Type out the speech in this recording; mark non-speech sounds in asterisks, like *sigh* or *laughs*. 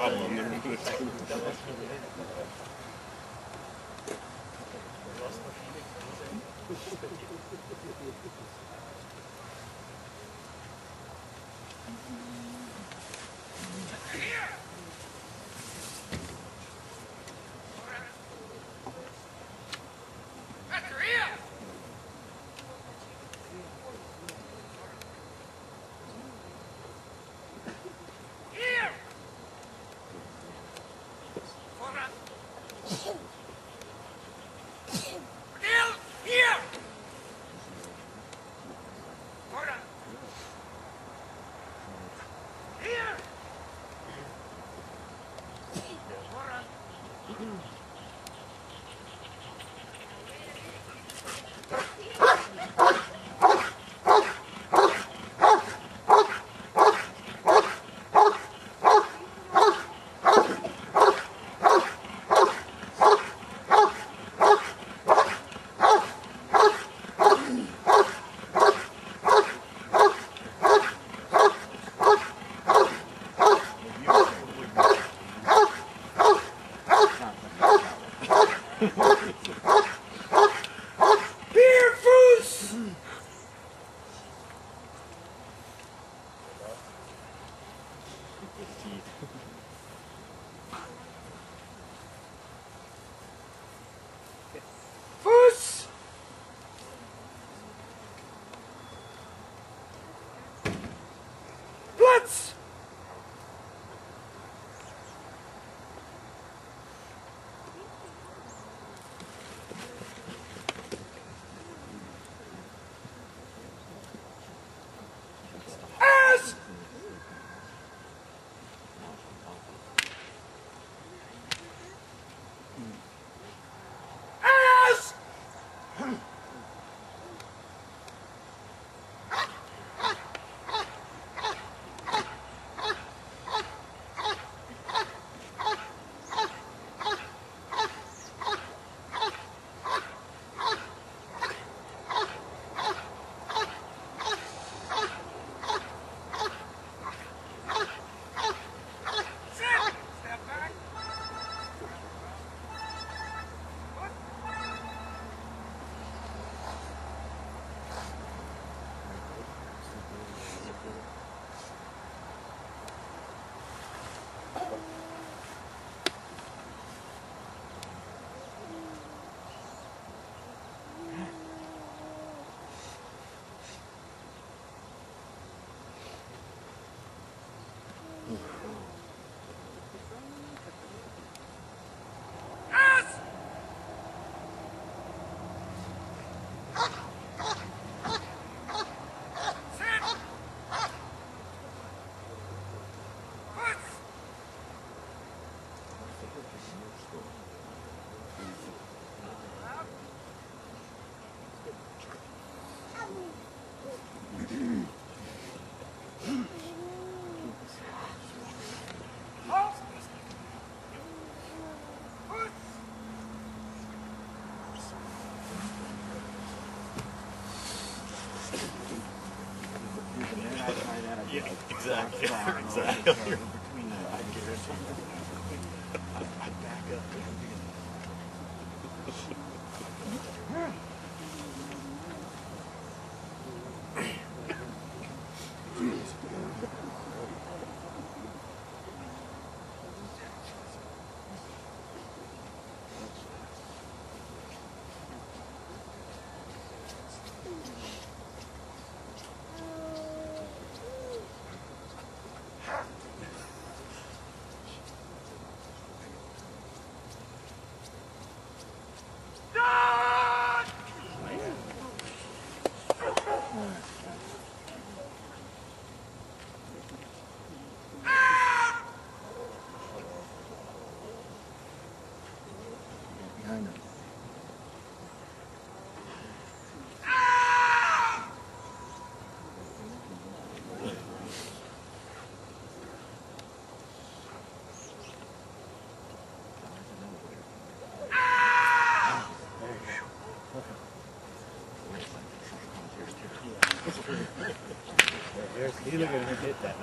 problem. Fuss! Okay. Yeah, exactly. *laughs* exactly. Behind There's, he's looking to hit that.